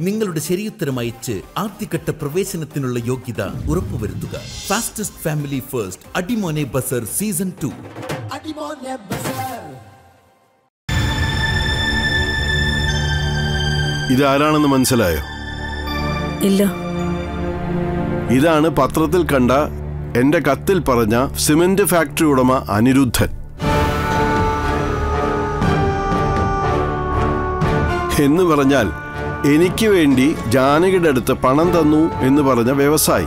നിങ്ങളുടെ ശരിയുത്തരം അയച്ച് ആദ്യഘട്ട പ്രവേശനത്തിനുള്ള യോഗ്യത ഉറപ്പുവരുത്തുക. ഫാസ്റ്റസ്റ്റ് ഫാമിലി ഫസ്റ്റ് അടിമോനെ ബസർ സീസൺ ടു. ഇതാരാണെന്ന് മനസ്സിലായോ? ഇല്ല. ഇതാണ് പത്രത്തിൽ കണ്ട എന്റെ കത്തിൽ പറഞ്ഞ സിമന്റ് ഫാക്ടറി ഉടമ അനിരുദ്ധൻ. എന്ന് പറഞ്ഞാൽ എനിക്ക് വേണ്ടി ജാനകിയുടെ അടുത്ത് പണം തന്നു എന്ന് പറഞ്ഞ വ്യവസായി.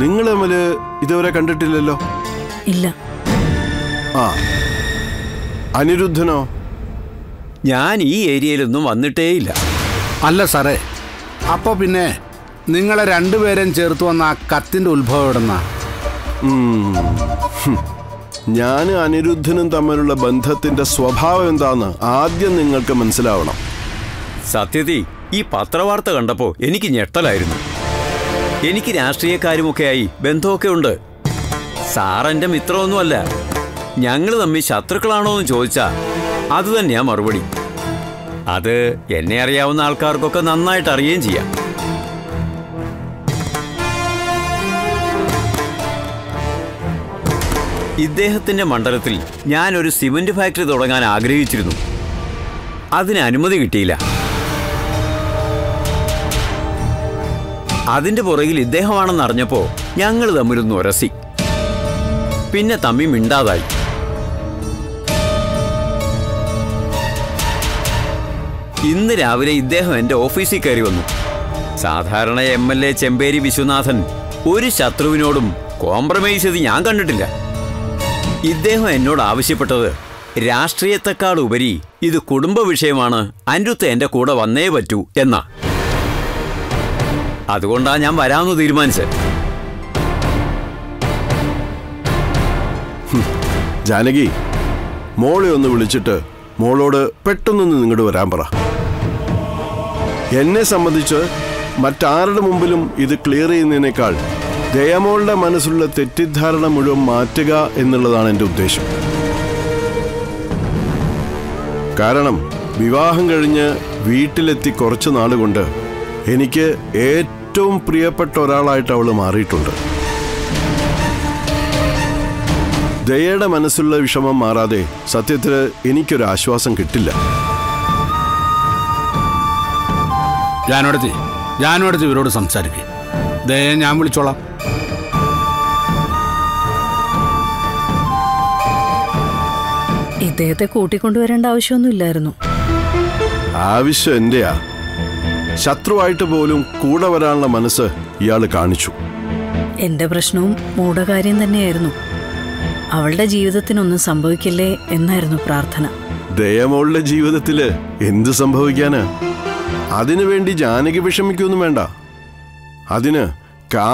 നിങ്ങൾ തമ്മിൽ ഇതുവരെ കണ്ടിട്ടില്ലല്ലോ? ഇല്ല. ആ. അനിരുദ്ധനോ? ഞാൻ ഈ ഏരിയയിലൊന്നും വന്നിട്ടേയില്ല. അല്ല സാറേ അപ്പോൾ പിന്നെ നിങ്ങളെ രണ്ടുപേരും ചേർത്ത് വന്ന ആ കത്തിന്റെ ഉത്ഭവം എവിടുന്ന? ഞാനും അനിരുദ്ധനും തമ്മിലുള്ള ബന്ധത്തിന്റെ സ്വഭാവം എന്താന്ന് ആദ്യം നിങ്ങൾക്ക് മനസ്സിലാവണം. സത്യതി ഈ പത്രവാർത്ത കണ്ടപ്പോ എനിക്ക് ഞെട്ടലായിരുന്നു. എനിക്ക് രാഷ്ട്രീയക്കാരുമൊക്കെയായി ബന്ധമൊക്കെ ഉണ്ട്. എന്റെ മിത്രമൊന്നുമല്ല. ഞങ്ങൾ തമ്മിൽ ശത്രുക്കളാണോ എന്ന് ചോദിച്ചാ അത് തന്നെയാ മറുപടി. അത് എന്നെ അറിയാവുന്ന ആൾക്കാർക്കൊക്കെ നന്നായിട്ട് അറിയുകയും ചെയ്യാം. ഇദ്ദേഹത്തിന്റെ മണ്ഡലത്തിൽ ഞാൻ ഒരു സിമന്റ് ഫാക്ടറി തുടങ്ങാൻ ആഗ്രഹിച്ചിരുന്നു. അതിന് അനുമതി കിട്ടിയില്ല. അതിന്റെ പുറകിൽ ഇദ്ദേഹമാണെന്ന് അറിഞ്ഞപ്പോൾ ഞങ്ങൾ തമ്മിലൊന്ന് ഉരസി. പിന്നെ തമ്മി മിണ്ടാതായി. ഇന്ന് രാവിലെ ഇദ്ദേഹം എന്റെ ഓഫീസിൽ കയറി വന്നു. സാധാരണ M L A Chemperi Viswanathan ഒരു ശത്രുവിനോടും കോംപ്രമൈസ് ചെയ്ത് ഞാൻ കണ്ടിട്ടില്ല. ഇദ്ദേഹം എന്നോട് ആവശ്യപ്പെട്ടത് രാഷ്ട്രീയത്തെക്കാൾ ഉപരി ഇത് കുടുംബ വിഷയമാണ് അനിരുദ്ധ എന്റെ കൂടെ വന്നേ പറ്റൂ എന്നാ. അതുകൊണ്ടാണ് ഞാൻ വരാമെന്ന് തീരുമാനിച്ചത് ജാനകി മോളെ ഒന്ന് വിളിച്ചിട്ട് മോളോട് പെട്ടെന്നൊന്ന് നിങ്ങോട്ട് വരാൻ പറ. എന്നെ സംബന്ധിച്ച് മറ്റാരുടെ മുമ്പിലും ഇത് ക്ലിയർ ചെയ്യുന്നതിനേക്കാൾ ദയമോളുടെ മനസ്സുള്ള തെറ്റിദ്ധാരണ മുഴുവൻ മാറ്റുക എന്നുള്ളതാണ് എന്റെ ഉദ്ദേശം. കാരണം വിവാഹം കഴിഞ്ഞ് വീട്ടിലെത്തി കുറച്ച് നാളുകൊണ്ട് എനിക്ക് ഏറ്റവും പ്രിയപ്പെട്ട ഒരാളായിട്ട് അവൾ മാറിയിട്ടുണ്ട്. ദയയുടെ മനസ്സുള്ള വിഷമം മാറാതെ സത്യത്തിൽ എനിക്കൊരു ആശ്വാസം കിട്ടില്ല. ജാനോടത്തി ജാനോടത്തി ഇവരോട് സംസാരിക്കും. ദയ ഞാൻ വിളിച്ചോളാം. ഇദ്ദേഹത്തെ കൂട്ടിക്കൊണ്ടുവരേണ്ട ആവശ്യമൊന്നുമില്ലായിരുന്നു. ആവശ്യം എന്റെയാ? ശത്രുവായിട്ട് പോലും കൂടെ വരാനുള്ള മനസ്സ് ഇയാൾ കാണിച്ചു. എന്റെ പ്രശ്നവും മൂടകാര്യം തന്നെയായിരുന്നു. അവളുടെ ജീവിതത്തിനൊന്നും സംഭവിക്കില്ലേ എന്നായിരുന്നു പ്രാർത്ഥന. ദയമോളുടെ ജീവിതത്തിൽ എന്ത് സംഭവിക്കാന്? അതിനുവേണ്ടി ജാനകി വിഷമിക്കൊന്നും വേണ്ട. അതിന് കാ